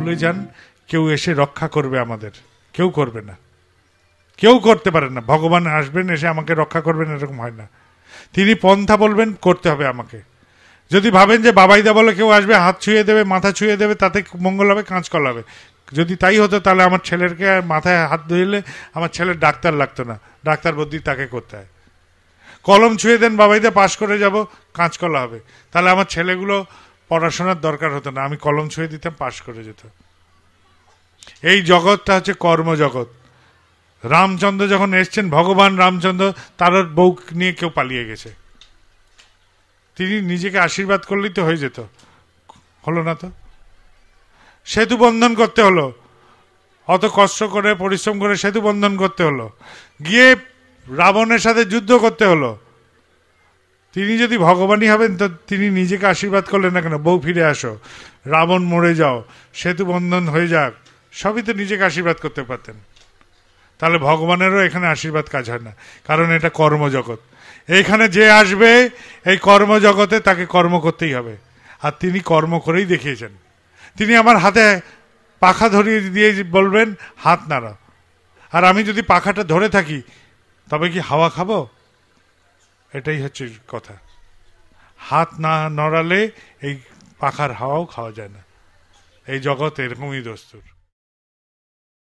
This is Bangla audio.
ভুলে যান, কেউ এসে রক্ষা করবে আমাদের। কেউ করবে না। কেউ করতে পারে না। ভগবান আসবেন, এসে আমাকে রক্ষা করবেন, এরকম হয় না। তিনি পন্থা বলবেন, করতে হবে আমাকে। যদি ভাবেন যে বাবাইদা বলে কেউ আসবে, হাত ছুঁয়ে দেবে, মাথা ছুঁয়ে দেবে, তাতে মঙ্গল হবে কাঁচকল হবে যদি তাই হতো, তাহলে আমার ছেলেরকে মাথায় হাত ধুইলে আমার ছেলের ডাক্তার লাগতো না। ডাক্তার বুদ্ধি তাকে করতে হয়। কলম ছুঁয়ে দেন, বাবাইদা, পাশ করে যাব কাঁচকলা হবে। তাহলে আমার ছেলেগুলো পড়াশোনার দরকার হতো না। আমি কলম ছুঁয়ে দিতাম, পাশ করে যেত। এই জগৎটা হচ্ছে কর্মজগৎ। রামচন্দ্র যখন এসছেন, ভগবান রামচন্দ্র তার বউ নিয়ে কেউ পালিয়ে গেছে। তিনি নিজেকে আশীর্বাদ করলেই তো হয়ে যেত। হলো না তো? সেতু বন্ধন করতে হলো। অত কষ্ট করে, পরিশ্রম করে সেতু বন্ধন করতে হলো। গিয়ে রাবণের সাথে যুদ্ধ করতে হলো। তিনি যদি ভগবানই হবেন, তো তিনি নিজেকে আশীর্বাদ করলেন না কেন? বউ ফিরে আসো। রাবণ মরে যাও। সেতু বন্ধন হয়ে যাক। সবই তো নিজেকে আশীর্বাদ করতে পারতেন। তাহলে ভগবানেরও এখানে আশীর্বাদ কাজ হয় না। কারণ এটা কর্মজগৎ। এইখানে যে আসবে, এই কর্মজগতে তাকে কর্ম করতেই হবে। আর তিনি কর্ম করেই দেখিয়েছেন। তিনি আমার হাতে পাখা ধরিয়ে দিয়ে বলবেন, হাত নাড়া। আর আমি যদি পাখাটা ধরে থাকি, তবে কি হাওয়া খাব? এটাই হচ্ছে কথা। হাত না নড়ালে এই পাখার হাওয়াও খাওয়া যায় না। এই জগৎ এরকমই দস্তুর।